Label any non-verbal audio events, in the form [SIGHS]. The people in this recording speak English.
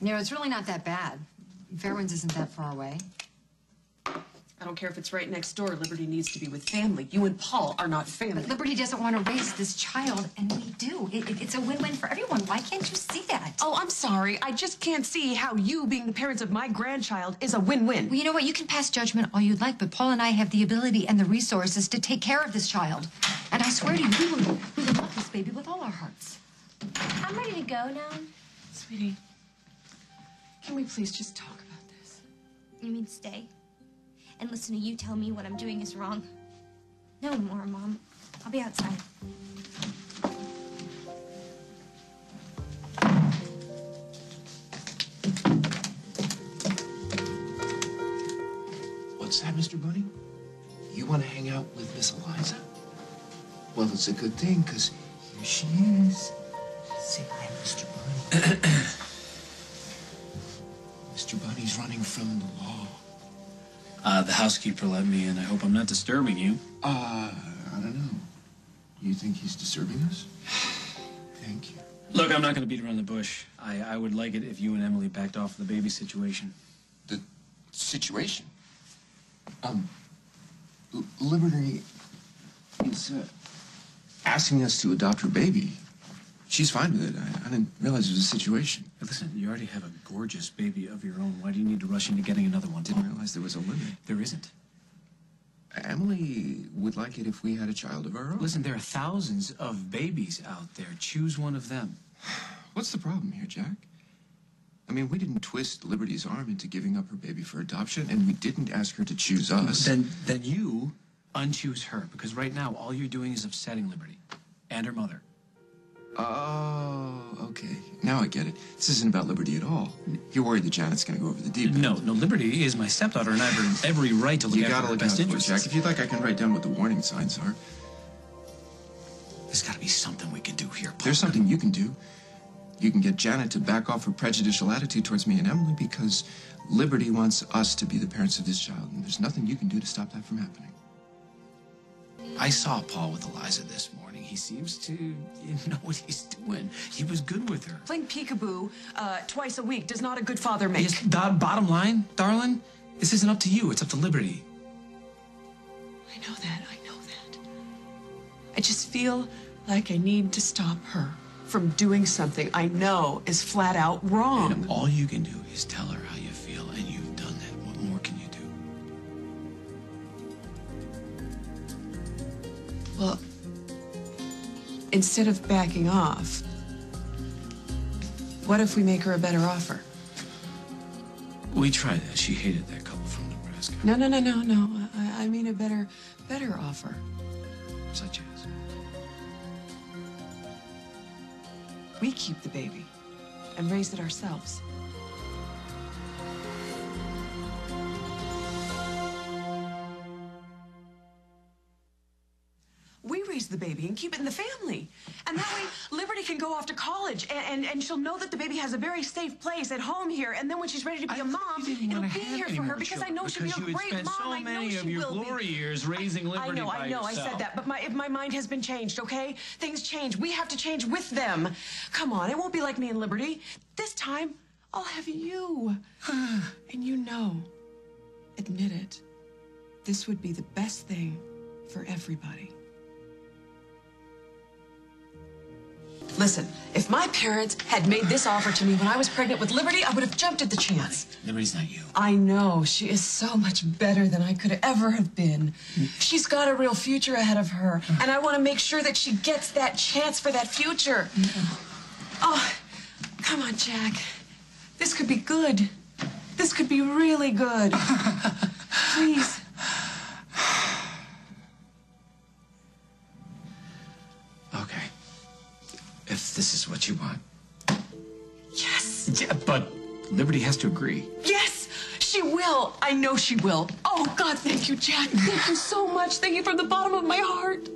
You know, it's really not that bad. Fairwinds isn't that far away. I don't care if it's right next door. Liberty needs to be with family. You and Paul are not family. But Liberty doesn't want to raise this child, and we do. It, it, it's a win-win for everyone. Why can't you see that? Oh, I'm sorry. I just can't see how you, being the parents of my grandchild, is a win-win. Well, you know what? You can pass judgment all you'd like, but Paul and I have the ability and the resources to take care of this child. And I swear to you, we will, we will love this baby with all our hearts. I'm ready to go now. Sweetie, can we please just talk about this? You mean stay? And listen to you tell me what I'm doing is wrong? No more, Mom. I'll be outside. What's that, Mr. Bunny? You want to hang out with Miss Eliza? Well, it's a good thing, because here she is. Say hi, Mr. Bunny. [CLEARS THROAT] Mr. Bunny's running from the law. Uh, the housekeeper let me in. I hope I'm not disturbing you. Uh, I don't know. You think he's disturbing us? Thank you. Look, I'm not going to beat around the bush. I, I would like it if you and Emily backed off the baby situation. The situation? Um, L- Liberty is uh, asking us to adopt her baby. She's fine with it. I, I didn't realize it was a situation. Listen, you already have a gorgeous baby of your own. Why do you need to rush into getting another one? Didn't realize there was a limit. There isn't. Emily would like it if we had a child of our own. Listen, there are thousands of babies out there. Choose one of them. [SIGHS] What's the problem here, Jack? I mean, we didn't twist Liberty's arm into giving up her baby for adoption, and we didn't ask her to choose us. Then, then you unchoose her, because right now all you're doing is upsetting Liberty and her mother. Oh, okay. Now I get it. This isn't about Liberty at all. You're worried that Janet's going to go over the deep end. No, no, Liberty is my stepdaughter, and I have every right to look You after gotta her look out best for it, interests. Jack. If you'd like, I can write down what the warning signs are. There's got to be something we can do here, Paul. There's something you can do. You can get Janet to back off her prejudicial attitude towards me and Emily because Liberty wants us to be the parents of this child, and there's nothing you can do to stop that from happening. I saw Paul with Eliza this morning. He seems to [LAUGHS] know what he's doing. He was good with her. Playing peekaboo uh, twice a week does not a good father make. Yes, bottom line, darling, this isn't up to you. It's up to Liberty. I know that. I know that. I just feel like I need to stop her from doing something I know is flat out wrong. And all you can do is tell her how you feel, and you've done that. What more can you do? Well, instead of backing off, what if we make her a better offer? We tried that. She hated that couple from Nebraska. No, no, no, no, no. I, I mean a better, better offer. Such as. We keep the baby and raise it ourselves. Raise the baby and keep it in the family. And that way, [SIGHS] Liberty can go off to college and, and, and she'll know that the baby has a very safe place at home here. And then when she's ready to be a mom, it'll be here for her because I know she'll be a great mom. so I know she will be. glory years raising Liberty. I know, I know, I said that, but my if my mind has been changed, okay? Things change. We have to change with them. Come on, it won't be like me and Liberty. This time, I'll have you. [SIGHS] and you know, admit it. This would be the best thing for everybody. Listen, if my parents had made this offer to me when I was pregnant with Liberty, I would have jumped at the chance. Liberty's not you. I know. She is so much better than I could ever have been. She's got a real future ahead of her, uh-huh. and I want to make sure that she gets that chance for that future. Oh, come on, Jack. This could be good. This could be really good. [LAUGHS] Please. This is what you want. Yes. Yeah, but Liberty has to agree. Yes, she will. I know she will. Oh, God, thank you, Jack. Thank you so much. Thank you from the bottom of my heart.